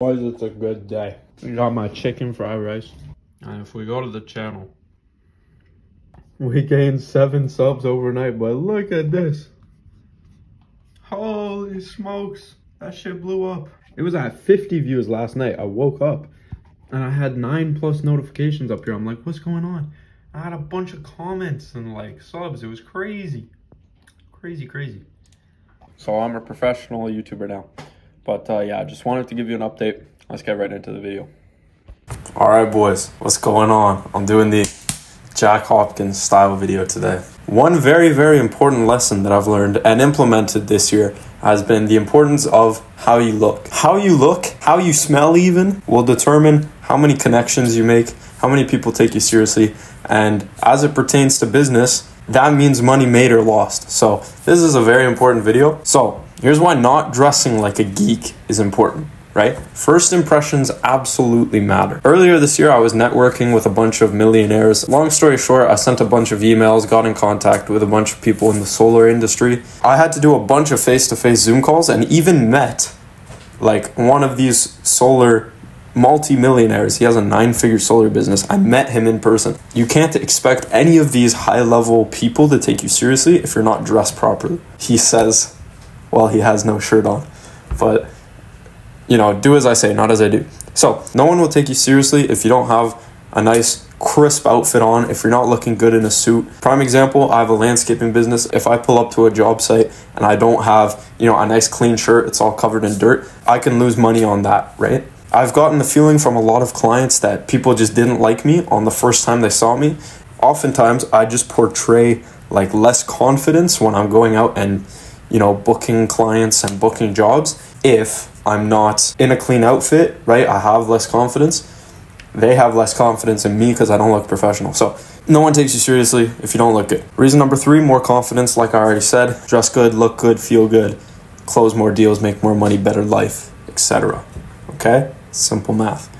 Boys, it's a good day. I got my chicken fried rice. And if we go to the channel, we gained seven subs overnight, but look at this. Holy smokes. That shit blew up. It was at 50 views last night. I woke up and I had nine plus notifications up here. I'm like, what's going on? I had a bunch of comments and like subs. It was crazy. Crazy, crazy. So I'm a professional YouTuber now. But uh, yeah, I just wanted to give you an update. Let's get right into the video. All right, boys, what's going on? I'm doing the Jack Hopkins style video today. One very, very important lesson that I've learned and implemented this year has been the importance of how you look. How you look, how you smell, even, will determine how many connections you make, how many people take you seriously, and as it pertains to business, that means money made or lost. So, this is a very important video. So, here's why not dressing like a geek is important right? First impressions absolutely matter. Earlier this year, I was networking with a bunch of millionaires. Long story short, I sent a bunch of emails, got in contact with a bunch of people in the solar industry. I had to do a bunch of face to face Zoom calls and even met like one of these solar multi-millionaires he has a nine-figure solar business i met him in person you can't expect any of these high-level people to take you seriously if you're not dressed properly he says well he has no shirt on but you know, do as I say, not as I do. So, no one will take you seriously if you don't have a nice, crisp outfit on, if you're not looking good in a suit. Prime example, I have a landscaping business. If I pull up to a job site and I don't have, you know, a nice clean shirt, it's all covered in dirt, I can lose money on that, right? I've gotten the feeling from a lot of clients that people just didn't like me on the first time they saw me. Oftentimes, I just portray like less confidence when I'm going out and, you know, booking clients and booking jobs if I'm not in a clean outfit, right? I have less confidence. They have less confidence in me because I don't look professional. So no one takes you seriously if you don't look good. Reason number three, more confidence, like I already said. Dress good, look good, feel good, close more deals, make more money, better life, etc. Okay? Simple math.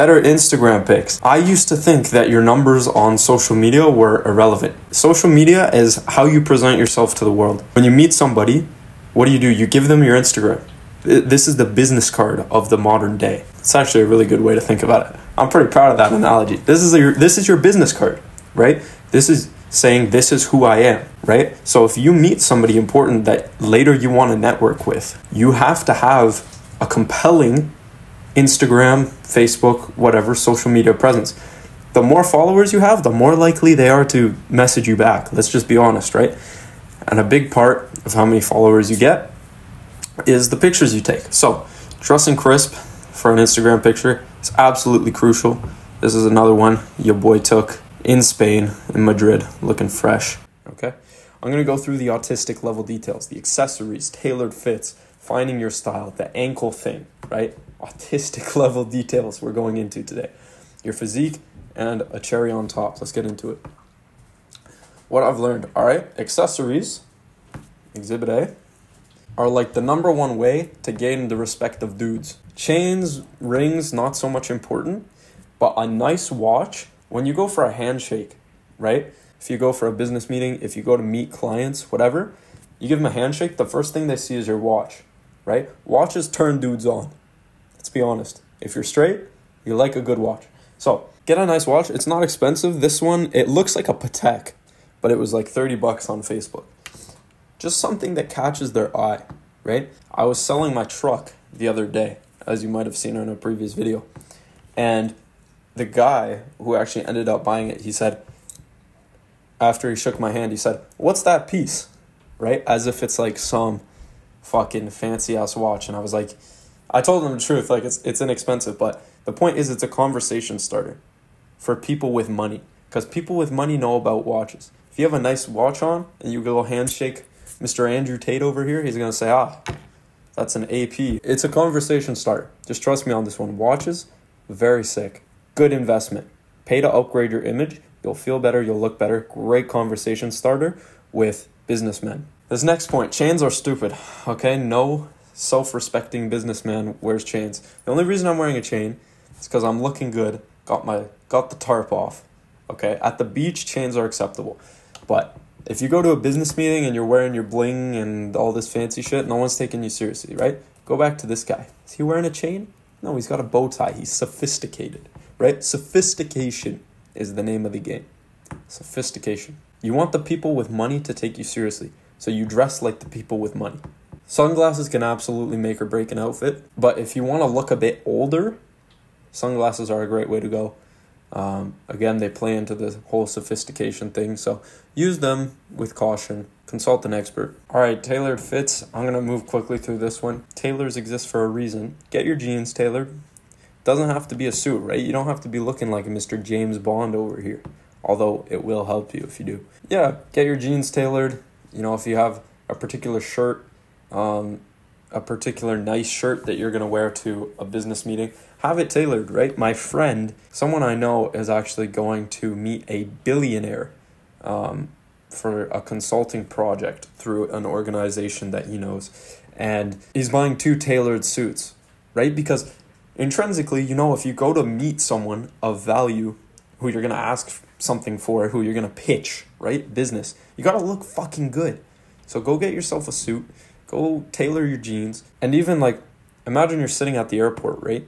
Better Instagram pics. I used to think that your numbers on social media were irrelevant. Social media is how you present yourself to the world. When you meet somebody, what do you do? You give them your Instagram this is the business card of the modern day. It's actually a really good way to think about it. I'm pretty proud of that analogy. This is your this is your business card, right? This is saying this is who I am, right? So if you meet somebody important that later you want to network with, you have to have a compelling Instagram, Facebook, whatever social media presence. The more followers you have, the more likely they are to message you back. Let's just be honest, right? And a big part of how many followers you get is the pictures you take. So, dressing crisp for an Instagram picture is absolutely crucial. This is another one your boy took in Spain, in Madrid, looking fresh. Okay, I'm gonna go through the autistic level details, the accessories, tailored fits, finding your style, the ankle thing, right? Autistic level details we're going into today. Your physique and a cherry on top. Let's get into it. What I've learned, all right, accessories, exhibit A are like the number one way to gain the respect of dudes. Chains, rings, not so much important, but a nice watch, when you go for a handshake, right? If you go for a business meeting, if you go to meet clients, whatever, you give them a handshake, the first thing they see is your watch, right? Watches turn dudes on. Let's be honest. If you're straight, you like a good watch. So get a nice watch. It's not expensive. This one, it looks like a Patek, but it was like 30 bucks on Facebook just something that catches their eye, right? I was selling my truck the other day, as you might have seen in a previous video. And the guy who actually ended up buying it, he said, after he shook my hand, he said, What's that piece? Right? As if it's like some fucking fancy ass watch. And I was like, I told them the truth, like it's it's inexpensive, but the point is it's a conversation starter for people with money. Because people with money know about watches. If you have a nice watch on and you go handshake Mr. Andrew Tate over here, he's to say, ah, that's an AP. It's a conversation starter. Just trust me on this one. Watches, very sick. Good investment. Pay to upgrade your image. You'll feel better. You'll look better. Great conversation starter with businessmen. This next point chains are stupid. Okay, no self respecting businessman wears chains. The only reason I'm wearing a chain is because I'm looking good, got my got the tarp off. Okay, at the beach, chains are acceptable. But if you go to a business meeting and you're wearing your bling and all this fancy shit, no one's taking you seriously, right? Go back to this guy. Is he wearing a chain? No, he's got a bow tie. He's sophisticated, right? Sophistication is the name of the game. Sophistication. You want the people with money to take you seriously, so you dress like the people with money. Sunglasses can absolutely make or break an outfit, but if you want to look a bit older, sunglasses are a great way to go. Um, again, they play into the whole sophistication thing, so use them with caution. Consult an expert. All right, tailored fits. I'm gonna move quickly through this one. Tailors exist for a reason. Get your jeans tailored. Doesn't have to be a suit, right? You don't have to be looking like Mr. James Bond over here. Although it will help you if you do. Yeah, get your jeans tailored. You know, if you have a particular shirt, um, a particular nice shirt that you're gonna wear to a business meeting, have it tailored, right? My friend, someone I know, is actually going to meet a billionaire um, for a consulting project through an organization that he knows. And he's buying two tailored suits, right? Because intrinsically, you know, if you go to meet someone of value who you're going to ask something for, who you're going to pitch, right? Business, you got to look fucking good. So go get yourself a suit, go tailor your jeans, and even like imagine you're sitting at the airport, right?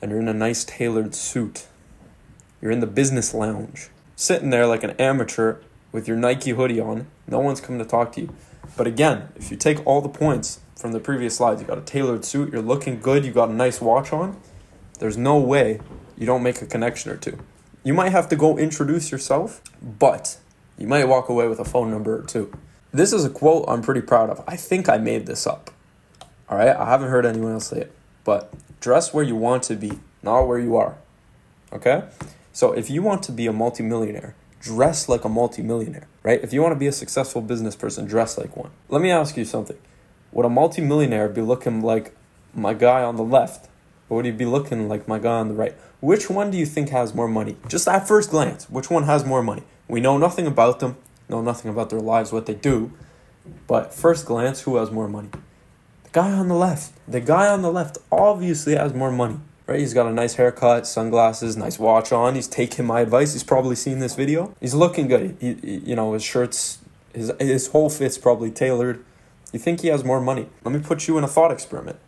and you're in a nice tailored suit. You're in the business lounge, sitting there like an amateur with your Nike hoodie on. No one's coming to talk to you. But again, if you take all the points from the previous slides, you got a tailored suit, you're looking good, you got a nice watch on, there's no way you don't make a connection or two. You might have to go introduce yourself, but you might walk away with a phone number or two. This is a quote I'm pretty proud of. I think I made this up. All right, I haven't heard anyone else say it, but dress where you want to be, not where you are. Okay? So if you want to be a multimillionaire, dress like a multimillionaire, right? If you want to be a successful business person, dress like one. Let me ask you something. Would a multimillionaire be looking like my guy on the left? Or would he be looking like my guy on the right? Which one do you think has more money? Just at first glance, which one has more money? We know nothing about them, know nothing about their lives, what they do. But first glance, who has more money? The guy on the left. The guy on the left obviously has more money, right? He's got a nice haircut, sunglasses, nice watch on. He's taking my advice. He's probably seen this video. He's looking good. He, he you know, his shirts, his his whole fit's probably tailored. You think he has more money? Let me put you in a thought experiment.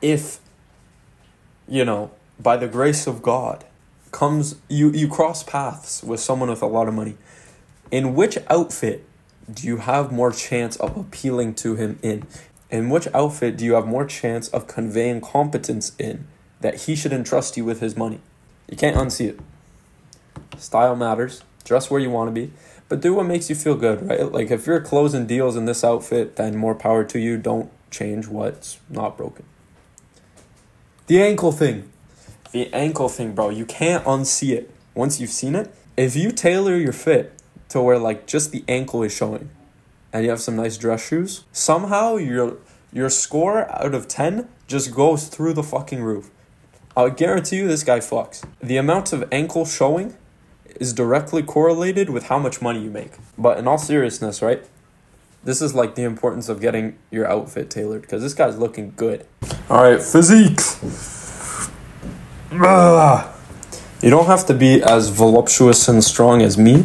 If, you know, by the grace of God, comes you you cross paths with someone with a lot of money, in which outfit do you have more chance of appealing to him in? In which outfit do you have more chance of conveying competence in that he should entrust you with his money? You can't unsee it. Style matters. Dress where you want to be, but do what makes you feel good, right? Like if you're closing deals in this outfit, then more power to you. Don't change what's not broken. The ankle thing. The ankle thing, bro. You can't unsee it. Once you've seen it, if you tailor your fit to where like just the ankle is showing, and you have some nice dress shoes, somehow your your score out of 10 just goes through the fucking roof. I guarantee you this guy fucks. The amount of ankle showing is directly correlated with how much money you make. But in all seriousness, right? This is like the importance of getting your outfit tailored because this guy's looking good. All right, physique. You don't have to be as voluptuous and strong as me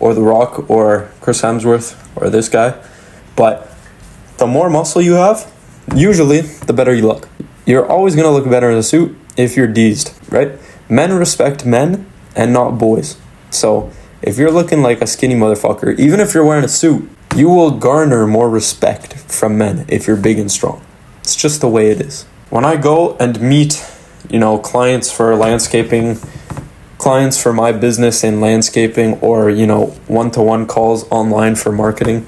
or The Rock or Chris Hemsworth or this guy. But the more muscle you have, usually the better you look. You're always gonna look better in a suit if you're deezed, right? Men respect men and not boys. So if you're looking like a skinny motherfucker, even if you're wearing a suit, you will garner more respect from men if you're big and strong. It's just the way it is. When I go and meet, you know, clients for landscaping clients for my business in landscaping or, you know, one to one calls online for marketing.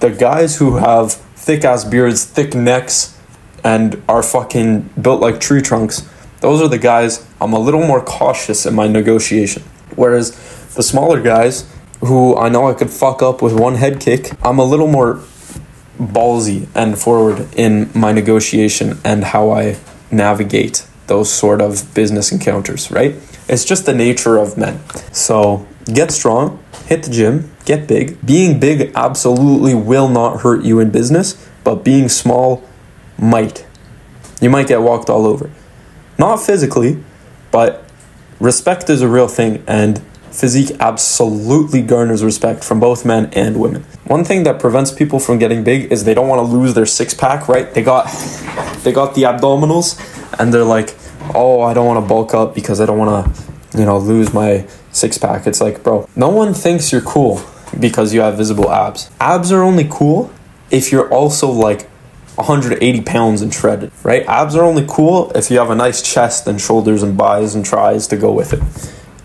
The guys who have thick ass beards, thick necks, and are fucking built like tree trunks, those are the guys I'm a little more cautious in my negotiation. Whereas the smaller guys, who I know I could fuck up with one head kick, I'm a little more ballsy and forward in my negotiation and how I navigate those sort of business encounters, right? It's just the nature of men. So get strong, hit the gym, get big. Being big absolutely will not hurt you in business, but being small might. You might get walked all over. Not physically, but respect is a real thing, and physique absolutely garners respect from both men and women. One thing that prevents people from getting big is they don't want to lose their six pack, right? They got they got the abdominals, and they're like, oh, I don't want to bulk up because I don't want to, you know, lose my six pack. It's like, bro, no one thinks you're cool because you have visible abs. Abs are only cool if you're also like 180 pounds and shredded, right? Abs are only cool if you have a nice chest and shoulders and bis and tris to go with it.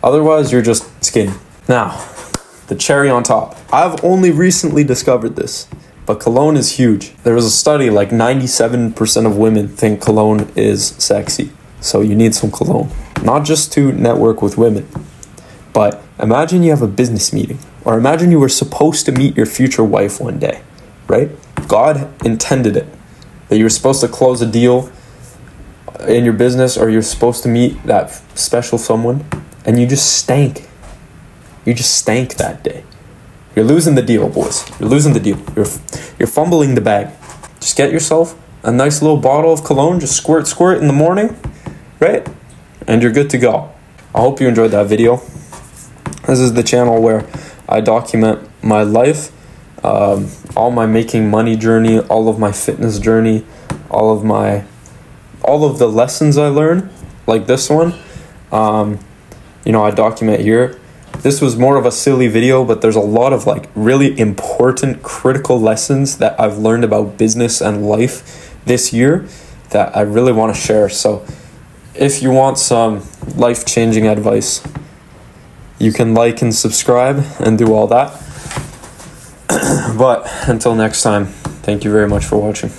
Otherwise, you're just skinny. Now, the cherry on top. I've only recently discovered this, but cologne is huge. There was a study like 97% of women think cologne is sexy. So you need some cologne. Not just to network with women, but imagine you have a business meeting, or imagine you were supposed to meet your future wife one day, right? God intended it that you're supposed to close a deal in your business or you're supposed to meet that special someone and you just stank. You just stank that day. You're losing the deal, boys. You're losing the deal. You're you're fumbling the bag. Just get yourself a nice little bottle of cologne, just squirt squirt in the morning, right? And you're good to go. I hope you enjoyed that video. This is the channel where I document my life um, all my making money journey, all of my fitness journey, all of my all of the lessons I learned, like this one. Um, you know, I document here. This was more of a silly video, but there's a lot of like really important, critical lessons that I've learned about business and life this year that I really want to share. So, if you want some life changing advice, you can like and subscribe and do all that. but until next time, thank you very much for watching.